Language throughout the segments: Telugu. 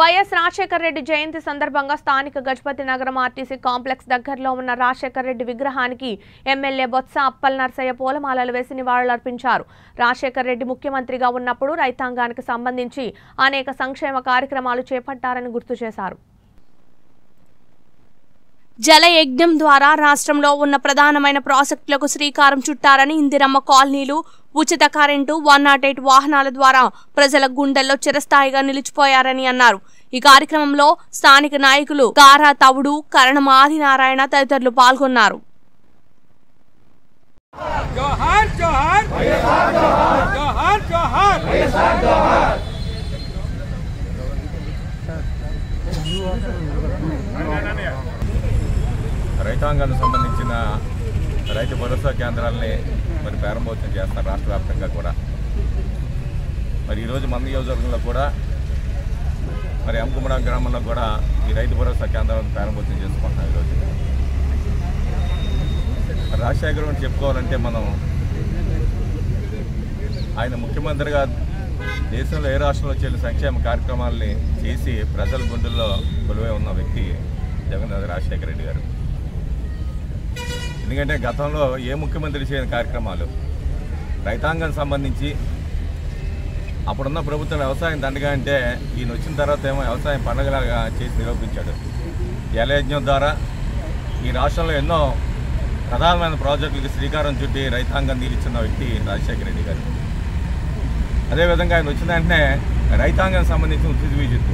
వైఎస్ రాజశేఖర రెడ్డి జయంతి సందర్భంగా స్థానిక గజపతి నగరం ఆర్టీసీ కాంప్లెక్స్ దగ్గరలో ఉన్న రాజశేఖర రెడ్డి విగ్రహానికి ఎమ్మెల్యే బొత్స అప్పల్ నర్సయ్య పూలమాలలు వేసి నివాళులర్పించారు. రాజశేఖర రెడ్డి ముఖ్యమంత్రిగా ఉన్నప్పుడు రైతాంగానికి సంబంధించి అనేక సంక్షేమ కార్యక్రమాలు చేపట్టారని గుర్తు చేశారు. జలయజ్ఞం ద్వారా రాష్ట్రంలో ఉన్న ప్రధానమైన ప్రాజెక్టులకు శ్రీకారం చుట్టారని ఇందిరమ్మ కాలనీలు ఉచిత కరెంటు వన్ నాట్ ఎయిట్ వాహనాల ద్వారా ప్రజల గుండెల్లో చిరస్థాయిగా నిలిచిపోయారని అన్నారు. ఈ కార్యక్రమంలో స్థానిక నాయకులు గారా తవుడు కరణం ఆదినారాయణ తదితరులు పాల్గొన్నారు. జోహార్ జోహార్! జోహార్ జోహార్! రైతాంగానికి సంబంధించిన రైతు భరోసా కేంద్రాలని మరి ప్రారంభోత్సవం చేస్తారు రాష్ట్ర వ్యాప్తంగా కూడా. మరి ఈరోజు మన నియోజకవర్గంలో కూడా మరి అంకుమడ గ్రామంలో కూడా ఈ రైతు భరోసా కేంద్రాలను ప్రారంభోత్సవం చేసుకుంటున్నాం ఈరోజు మరి రాజశేఖర్ గురించి చెప్పుకోవాలంటే మనం ఆయన ముఖ్యమంత్రిగా దేశంలో ఏ రాష్ట్రంలో చేసిన సంక్షేమ కార్యక్రమాల్ని చేసి ప్రజల గుండెల్లో కొలువై ఉన్న వ్యక్తి జగన్నాథ్ రాజశేఖర రెడ్డి గారు. ఎందుకంటే గతంలో ఏ ముఖ్యమంత్రి చేయని కార్యక్రమాలు? రైతాంగానికి సంబంధించి అప్పుడున్న ప్రభుత్వం వ్యవసాయం దండగా అంటే ఈయన వచ్చిన తర్వాత ఏమో వ్యవసాయం పండగలాగా చేసి నిరూపించాడు. జలయజ్ఞం ద్వారా ఈ రాష్ట్రంలో ఎన్నో ప్రధానమైన ప్రాజెక్టులకు శ్రీకారం చుట్టి రైతాంగం తీర్చున్న వ్యక్తి రాజశేఖర రెడ్డి గారు. అదేవిధంగా ఆయన వచ్చిన వెంటనే రైతాంగానికి సంబంధించిన ఉచిత విద్యుత్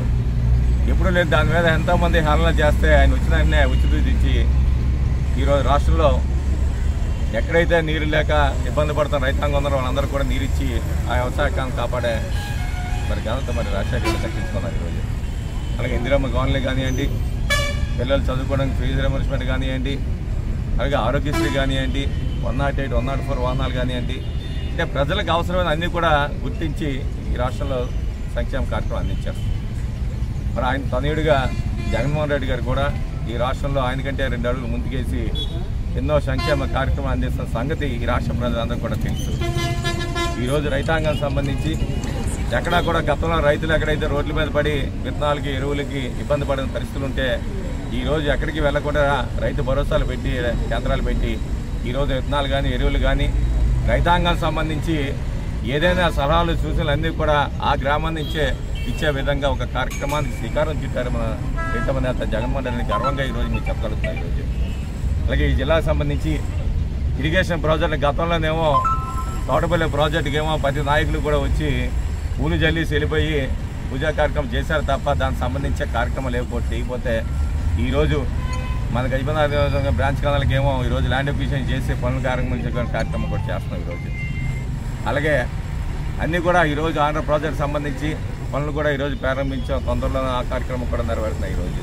ఎప్పుడు లేదు దాని మీద ఎంతోమంది హేళన చేస్తే ఆయన వచ్చిన వెంటనే ఉచిత విద్యుత్ ఇచ్చి ఈరోజు రాష్ట్రంలో ఎక్కడైతే నీరు లేక ఇబ్బంది పడుతున్న రైతాంగం ఉందో వాళ్ళందరూ కూడా నీరు ఇచ్చి ఆ వ్యవసాయకాన్ని కాపాడే మరి ఘనత మరి రాజశేఖర రెడ్డి దక్కించుకున్నారు ఈరోజు. అలాగే ఇందిరమ్మ గవర్నలే కానివ్వండి పిల్లలు చదువుకోవడానికి ఫీజు రిమర్స్మెంట్ కానివ్వండి అలాగే ఆరోగ్యశ్రీ కానివ్వండి one nought eight one nought four వాహనాలు కానివ్వండి అంటే ప్రజలకు అవసరమైన అన్నీ కూడా గుర్తించి ఈ రాష్ట్రంలో సంక్షేమ కార్యక్రమం అందించారు. మరి ఆయన తనయుడిగా జగన్మోహన్ రెడ్డి గారు కూడా ఈ రాష్ట్రంలో ఆయన కంటే రెండు అడుగులు ముందుకేసి ఎన్నో సంక్షేమ కార్యక్రమాలు అందిస్తున్న సంగతి ఈ రాష్ట్ర ప్రజలందరూ కూడా తెలుసు. ఈరోజు రైతాంగానికి సంబంధించి ఎక్కడా కూడా గతంలో రైతులు ఎక్కడైతే రోడ్ల మీద పడి విత్తనాలకి ఎరువులకి ఇబ్బంది పడిన పరిస్థితులు ఉంటే ఈరోజు ఎక్కడికి వెళ్ళకుండా రైతు భరోసాలు పెట్టి కేంద్రాలు పెట్టి ఈరోజు విత్తనాలు కానీ ఎరువులు కానీ రైతాంగానికి సంబంధించి ఏదైనా సలహాలు సూచనలు అన్నీ కూడా ఆ గ్రామం నుంచే ఇచ్చే విధంగా ఒక కార్యక్రమానికి శ్రీకారం చుట్టారు మన ప్రీతమ నేత జగన్మోహన్ రెడ్డిని గర్వంగా ఈరోజు మీకు చెప్పగలుగుతున్నాం ఈరోజు అలాగే ఈ జిల్లాకు సంబంధించి ఇరిగేషన్ ప్రాజెక్టు గతంలోనేమో తోటపల్లి ప్రాజెక్టుకి ఏమో ప్రతి నాయకులు కూడా వచ్చి పూలు జల్లేసి వెళ్ళిపోయి పూజా కార్యక్రమం చేశారు తప్ప దానికి సంబంధించే కార్యక్రమం లేకపోతే చేయకపోతే ఈరోజు మన గజపతి బ్రాంచ్ కళలకి ఏమో ఈరోజు ల్యాండ్ అక్విజిషన్ చేసి పనులు కార్యక్రమం కార్యక్రమం కూడా చేస్తున్నాం ఈరోజు అలాగే అన్నీ కూడా ఈరోజు ఆంధ్ర ప్రాజెక్ట్ సంబంధించి పనులు కూడా ఈరోజు ప్రారంభించాం. తొందరలో ఆ కార్యక్రమం కూడా నెరవేరుతున్నాయి ఈరోజు